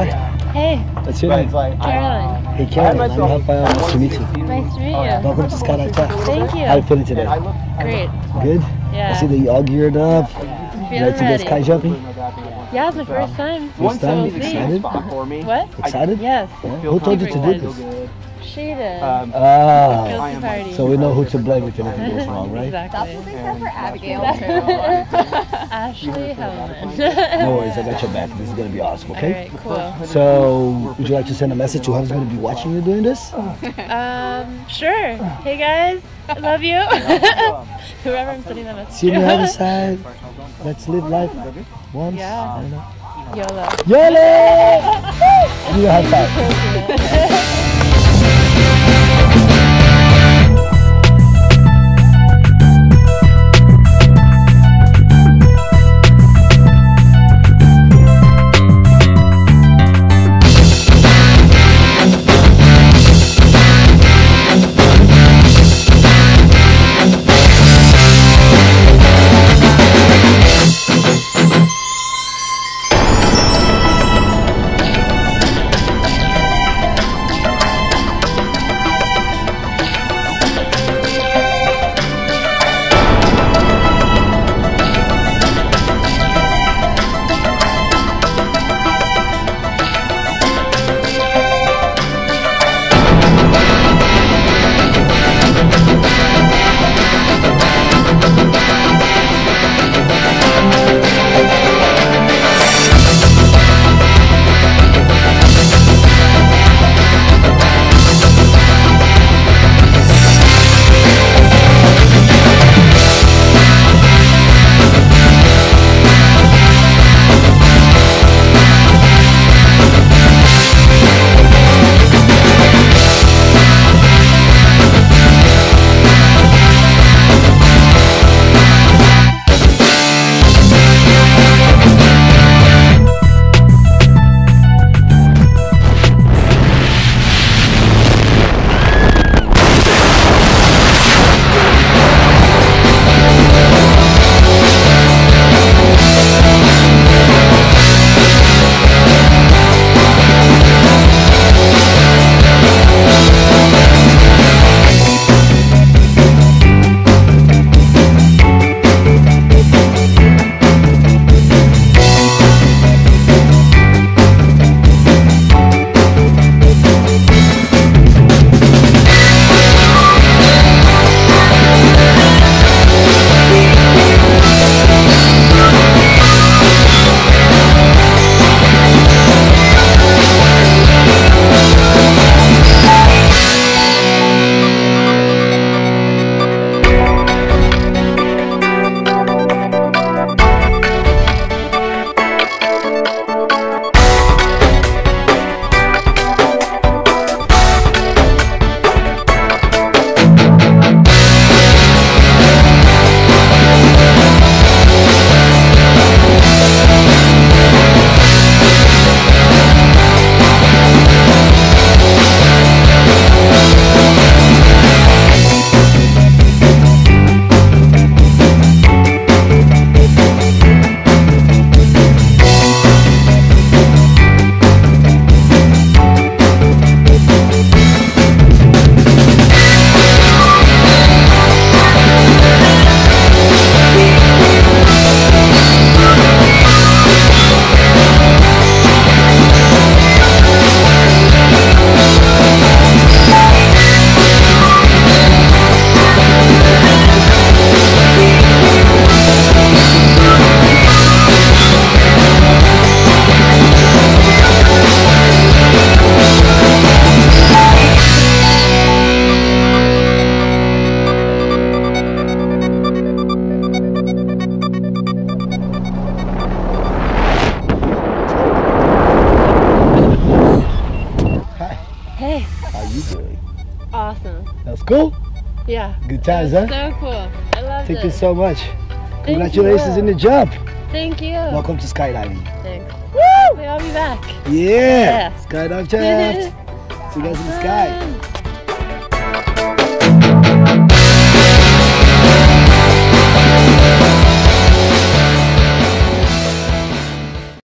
What's your name? it's like Caroline. Hey, I Karen, had I'm Rafael. Nice to meet you. Nice to meet you. Welcome to Skydive Taft. Thank you. How you feeling today? and I look Great. Good? Yeah. I see that you all geared up. Feeling Ready to go sky jumping? Yeah, it's my first time. First time? we'll. Excited? for me. What? Excited? Yes. Yeah. Who told you to do this? She did. Um, Guilty party. so we know who to blame if anything goes wrong, right? exactly. That's what They said for Abigail Ashley Hellman. No worries, I got your back. This is gonna be awesome, okay? Alright, cool. So, would you like to send a message to whoever's gonna be watching you doing this? Um, sure. Hey guys, I love you. Whoever I'm sending that message See you on the other side. Let's live life once. Yeah. I don't know. YOLO. YOLO! Give me a high five. You doing? awesome. That's cool. Yeah. Good times, huh? So cool. I love it. Thank you so much. Thank Congratulations you. in the jump. Thank you. Welcome to skydiving. Thanks. Woo! I'll be back. Yeah. Yeah. Skydive Taft. See you guys in the sky.